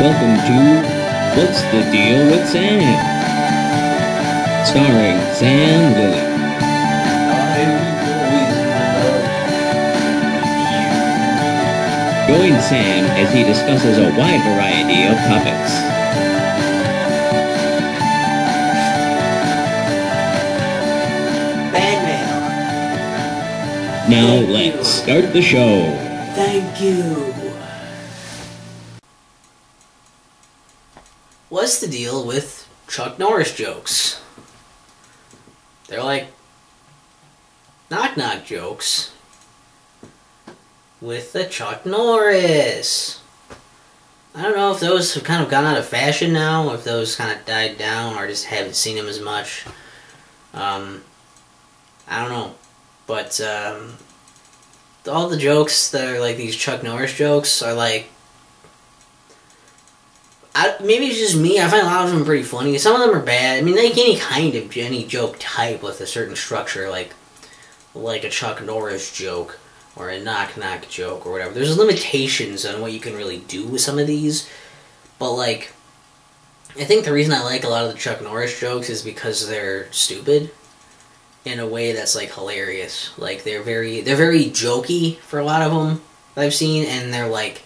Welcome to What's the Deal with Sam? Starring Sam Lilly. Join Sam as he discusses a wide variety of topics. Now let's start the show. Thank you. What's the deal with Chuck Norris jokes? They're like knock knock jokes with the Chuck Norris. I don't know if those have kind of gone out of fashion now, if those kind of died down, or just haven't seen them as much. Um, I don't know, but um, all the jokes that are like these Chuck Norris jokes are like. Maybe it's just me. I find a lot of them pretty funny. Some of them are bad. I mean, like any kind of any joke type with a certain structure, like like a Chuck Norris joke or a knock knock joke or whatever. There's limitations on what you can really do with some of these, but like, I think the reason I like a lot of the Chuck Norris jokes is because they're stupid in a way that's like hilarious. Like they're very they're very jokey for a lot of them that I've seen, and they're like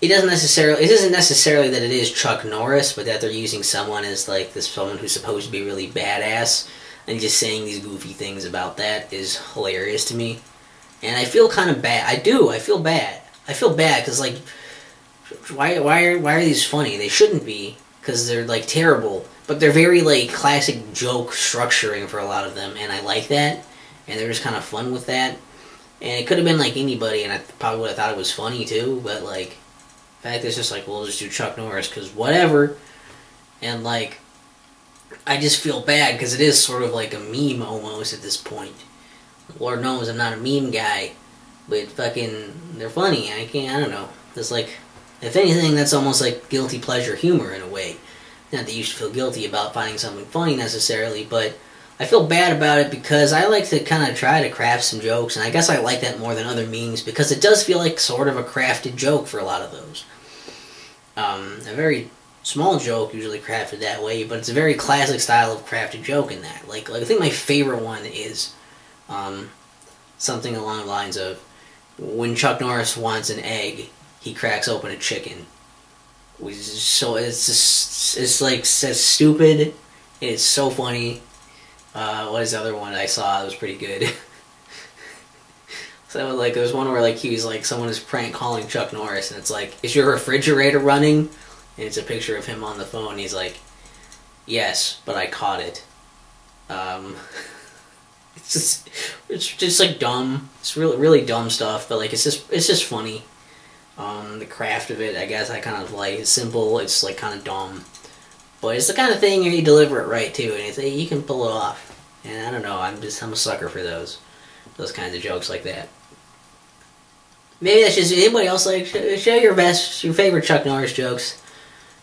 it doesn't necessarily it isn't necessarily that it is Chuck Norris, but that they're using someone as like this someone who's supposed to be really badass, and just saying these goofy things about that is hilarious to me, and I feel kind of bad. I do. I feel bad. I feel bad because like why why are why are these funny? They shouldn't be because they're like terrible, but they're very like classic joke structuring for a lot of them, and I like that, and they're just kind of fun with that. And it could have been like anybody, and I probably would have thought it was funny too. But like, it's just like we'll just do Chuck Norris because whatever. And like, I just feel bad because it is sort of like a meme almost at this point. Lord knows I'm not a meme guy, but fucking they're funny. I can't. I don't know. It's like, if anything, that's almost like guilty pleasure humor in a way. Not that you should feel guilty about finding something funny necessarily, but I feel bad about it because I like to kind of try to craft some jokes, and I guess I like that more than other memes because it does feel like sort of a crafted joke for a lot of those. Um, a very small joke, usually crafted that way, but it's a very classic style of crafted joke in that. Like, like I think my favorite one is um, something along the lines of when Chuck Norris wants an egg, he cracks open a chicken. Which is so it's just it's like so stupid. It's so funny. Uh, what is the other one I saw that was pretty good? so like there was one where like he was like someone is prank calling Chuck Norris and it's like is your refrigerator running? And it's a picture of him on the phone. He's like, yes, but I caught it. Um, it's just it's just like dumb. It's really really dumb stuff, but like it's just it's just funny. Um, the craft of it, I guess, I kind of like. It's simple. It's like kind of dumb, but it's the kind of thing you deliver it right too, and it's, you can pull it off. And I don't know. I'm just I'm a sucker for those those kinds of jokes like that. Maybe that's just anybody else like sh- share your best your favorite Chuck Norris jokes.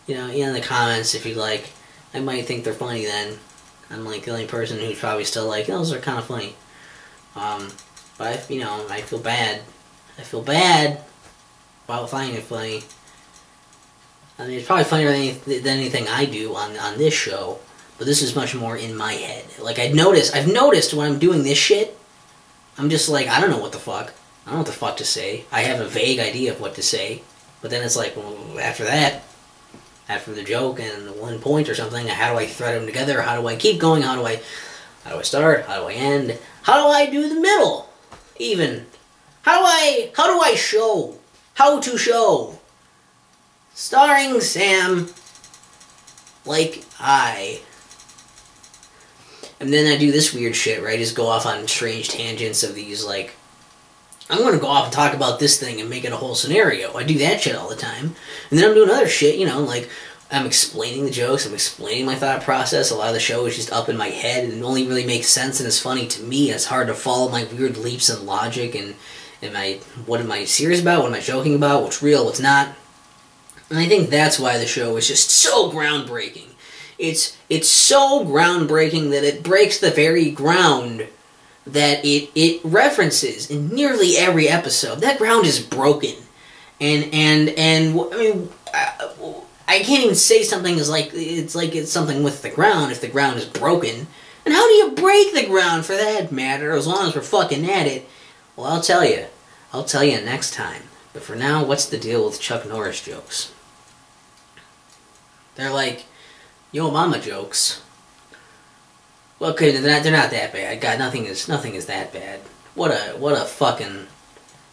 You know, in the comments if you like. I might think they're funny then. I'm like the only person who's probably still like those are kind of funny. Um, but I, you know, I feel bad. I feel bad about finding it funny. I mean, it's probably funnier than, any, than anything I do on on this show. But this is much more in my head. Like I noticed, I've noticed when I'm doing this shit, I'm just like I don't know what the fuck. I don't know what the fuck to say. I have a vague idea of what to say, but then it's like, well, after that, after the joke and one point or something, how do I thread them together? How do I keep going? How do I, how do I start? How do I end? How do I do the middle? Even, how do I, how do I show? How to show? Starring Sam, like I. And then I do this weird shit right? Just go off on strange tangents of these like I'm gonna go off and talk about this thing and make it a whole scenario. I do that shit all the time. And then I'm doing other shit, you know, like I'm explaining the jokes, I'm explaining my thought process. A lot of the show is just up in my head and it only really makes sense and is funny to me. It's hard to follow my weird leaps in logic and am I what am I serious about? What am I joking about? What's real, what's not? And I think that's why the show is just so groundbreaking. It's it's so groundbreaking that it breaks the very ground that it it references in nearly every episode. That ground is broken, and and and I mean, uh, I can't even say something is like it's like it's something with the ground if the ground is broken. And how do you break the ground for that matter? As long as we're fucking at it. Well, I'll tell you. I'll tell you next time. But for now, what's the deal with Chuck Norris jokes? They're like, yo mama jokes. Well, okay, they're not, they're not that bad. God, nothing is nothing is that bad. What a what a fucking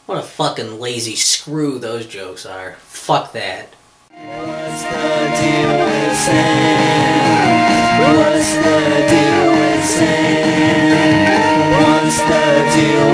what a fucking lazy screw those jokes are. Fuck that. What's the deal with Sam? What's the deal with Sam? What's the deal